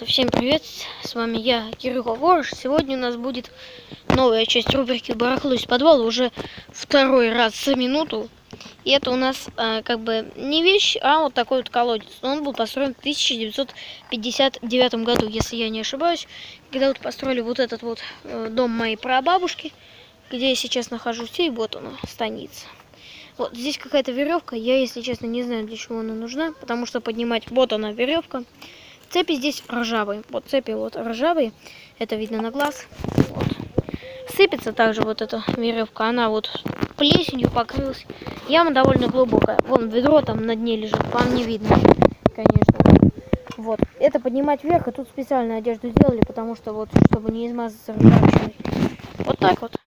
Всем привет, с вами я, Кирилл Ворож. Сегодня у нас будет новая часть рубрики «Барахло из подвала» уже второй раз за минуту. И это у нас а, как бы не вещь, а вот такой вот колодец. Он был построен в 1959 году, если я не ошибаюсь. Когда вот построили вот этот вот э, дом моей прабабушки, где я сейчас нахожусь, и вот она, станица. Вот здесь какая-то веревка, я, если честно, не знаю, для чего она нужна, потому что поднимать, вот она веревка. Цепи здесь ржавые. Вот цепи вот ржавые. Это видно на глаз. Вот. Сыпется также вот эта веревка. Она вот плесенью покрылась. Яма довольно глубокая. Вон ведро там на дне лежит. Вам не видно, конечно. Вот. Это поднимать вверх. И тут специальную одежду сделали, потому что вот, чтобы не измазаться ржавчиной. Вот так вот.